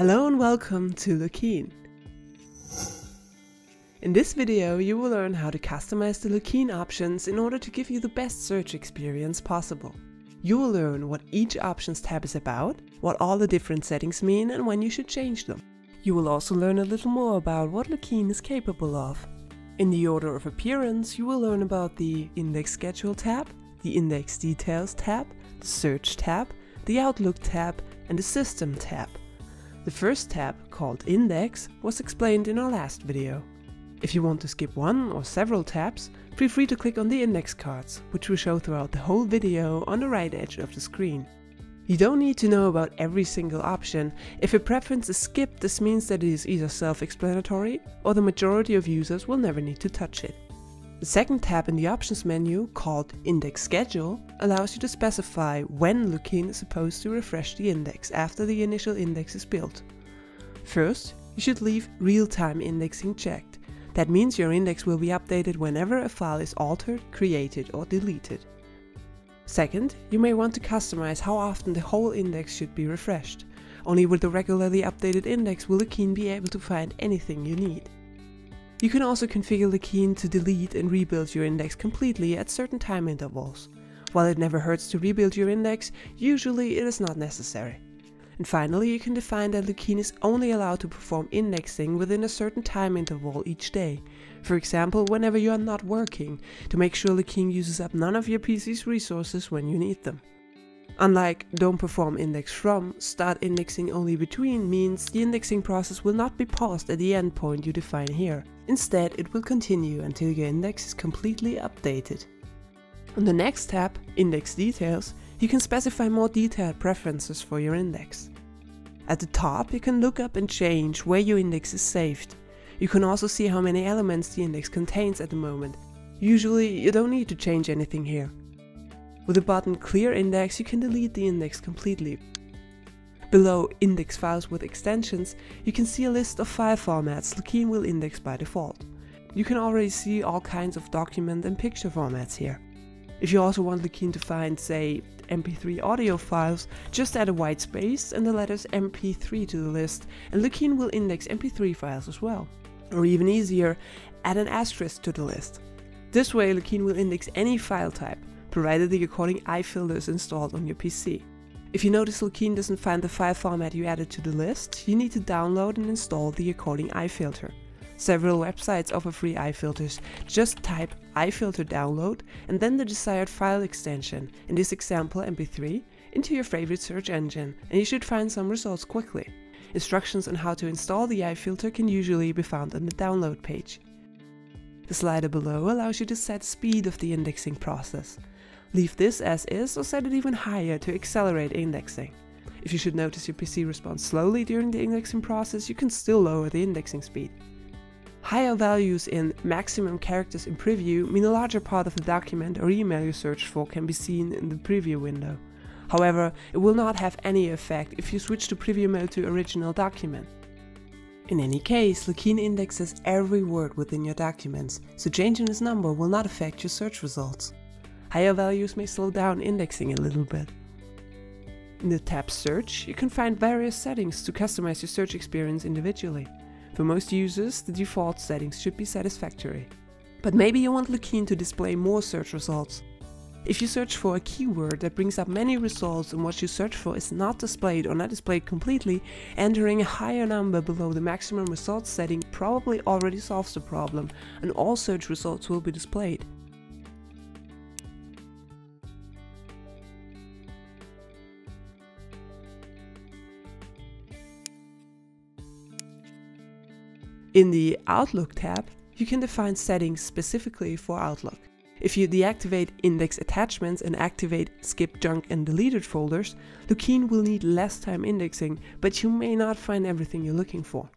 Hello and welcome to Lookeen. In this video you will learn how to customize the Lookeen options in order to give you the best search experience possible. You will learn what each options tab is about, what all the different settings mean and when you should change them. You will also learn a little more about what Lookeen is capable of. In the order of appearance you will learn about the Index Schedule tab, the Index Details tab, the Search tab, the Outlook tab and the System tab. The first tab, called Index, was explained in our last video. If you want to skip one or several tabs, feel free to click on the index cards, which we show throughout the whole video on the right edge of the screen. You don't need to know about every single option. If a preference is skipped, this means that it is either self-explanatory or the majority of users will never need to touch it. The second tab in the options menu, called Index Schedule, allows you to specify when Lookeen is supposed to refresh the index after the initial index is built. First, you should leave real-time indexing checked. That means your index will be updated whenever a file is altered, created or deleted. Second, you may want to customize how often the whole index should be refreshed. Only with a regularly updated index will Lookeen be able to find anything you need. You can also configure Lookeen to delete and rebuild your index completely at certain time intervals. While it never hurts to rebuild your index, usually it is not necessary. And finally, you can define that Lookeen is only allowed to perform indexing within a certain time interval each day. For example, whenever you are not working, to make sure Lookeen uses up none of your PC's resources when you need them. Unlike don't perform index from, start indexing only between means the indexing process will not be paused at the endpoint you define here. Instead, it will continue until your index is completely updated. On the next tab, Index Details, you can specify more detailed preferences for your index. At the top, you can look up and change where your index is saved. You can also see how many elements the index contains at the moment. Usually, you don't need to change anything here. With the button Clear Index you can delete the index completely. Below Index Files with Extensions you can see a list of file formats Lookeen will index by default. You can already see all kinds of document and picture formats here. If you also want Lookeen to find, say, MP3 audio files, just add a white space and the letters MP3 to the list and Lookeen will index MP3 files as well. Or even easier, add an asterisk to the list. This way Lookeen will index any file type, provided the according iFilter is installed on your PC. If you notice Lookeen doesn't find the file format you added to the list, you need to download and install the according iFilter. Several websites offer free iFilters. Just type iFilter download and then the desired file extension, in this example MP3, into your favorite search engine and you should find some results quickly. Instructions on how to install the iFilter can usually be found on the download page. The slider below allows you to set speed of the indexing process. Leave this as is or set it even higher to accelerate indexing. If you should notice your PC responds slowly during the indexing process, you can still lower the indexing speed. Higher values in maximum characters in preview mean a larger part of the document or email you search for can be seen in the preview window. However, it will not have any effect if you switch to preview mode to original document. In any case, Lookeen indexes every word within your documents, so changing this number will not affect your search results. Higher values may slow down indexing a little bit. In the tab Search, you can find various settings to customize your search experience individually. For most users, the default settings should be satisfactory. But maybe you want Lookeen to display more search results. If you search for a keyword that brings up many results and what you search for is not displayed or not displayed completely, entering a higher number below the maximum results setting probably already solves the problem and all search results will be displayed. In the Outlook tab, you can define settings specifically for Outlook. If you deactivate index attachments and activate skip junk and deleted folders, Lookeen will need less time indexing, but you may not find everything you're looking for.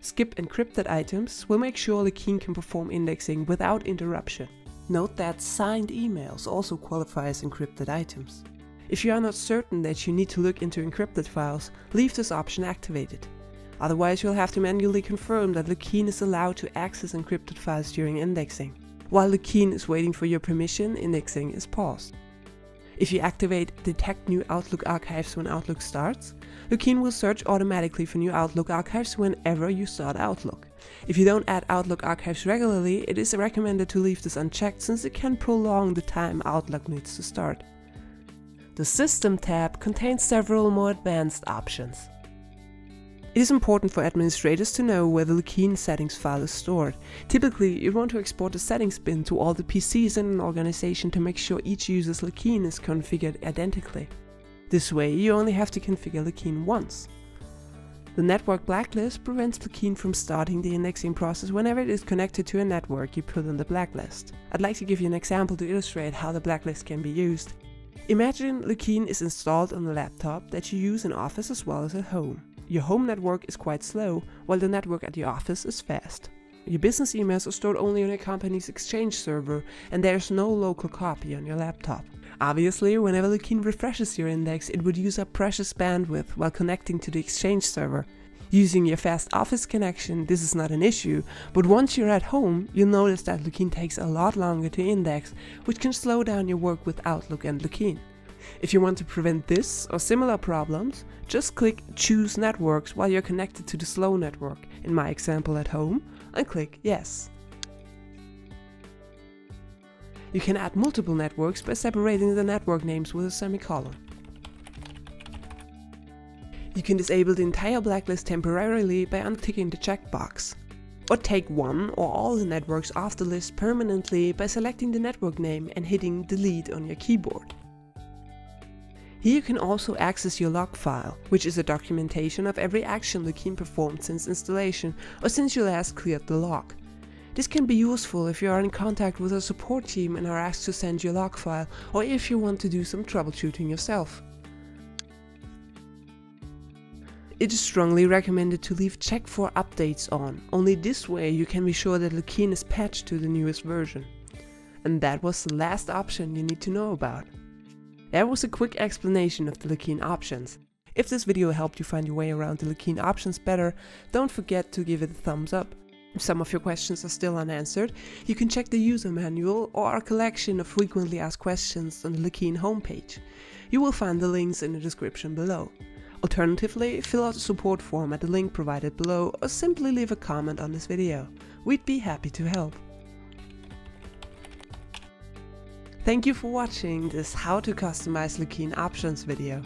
Skip encrypted items will make sure Lookeen can perform indexing without interruption. Note that signed emails also qualify as encrypted items. If you are not certain that you need to look into encrypted files, leave this option activated. Otherwise you'll have to manually confirm that Lookeen is allowed to access encrypted files during indexing. While Lookeen is waiting for your permission, indexing is paused. If you activate Detect New Outlook Archives when Outlook starts, Lookin will search automatically for new Outlook archives whenever you start Outlook. If you don't add Outlook archives regularly, it is recommended to leave this unchecked since it can prolong the time Outlook needs to start. The System tab contains several more advanced options. It is important for administrators to know where the Lookeen settings file is stored. Typically, you want to export the settings bin to all the PCs in an organization to make sure each user's Lookeen is configured identically. This way, you only have to configure Lookeen once. The network blacklist prevents Lookeen from starting the indexing process whenever it is connected to a network you put on the blacklist. I'd like to give you an example to illustrate how the blacklist can be used. Imagine Lookeen is installed on a laptop that you use in office as well as at home. Your home network is quite slow, while the network at your office is fast. Your business emails are stored only on your company's Exchange server, and there's no local copy on your laptop. Obviously, whenever Lookeen refreshes your index, it would use up precious bandwidth while connecting to the Exchange server. Using your fast office connection, this is not an issue, but once you're at home, you'll notice that Lookeen takes a lot longer to index, which can slow down your work with Outlook and Lookeen. If you want to prevent this or similar problems, just click Choose Networks while you're connected to the slow network, in my example at home, and click Yes. You can add multiple networks by separating the network names with a semicolon. You can disable the entire blacklist temporarily by unticking the checkbox. Or take one or all the networks off the list permanently by selecting the network name and hitting delete on your keyboard. Here you can also access your log file, which is a documentation of every action Lookeen performed since installation or since you last cleared the log. This can be useful if you are in contact with a support team and are asked to send your log file or if you want to do some troubleshooting yourself. It is strongly recommended to leave check for updates on, only this way you can be sure that Lookeen is patched to the newest version. And that was the last option you need to know about. That was a quick explanation of the Lookeen options. If this video helped you find your way around the Lookeen options better, don't forget to give it a thumbs up. If some of your questions are still unanswered, you can check the user manual or our collection of frequently asked questions on the Lookeen homepage. You will find the links in the description below. Alternatively, fill out the support form at the link provided below or simply leave a comment on this video. We'd be happy to help. Thank you for watching this how to customize Lookeen options video.